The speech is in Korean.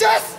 Yes!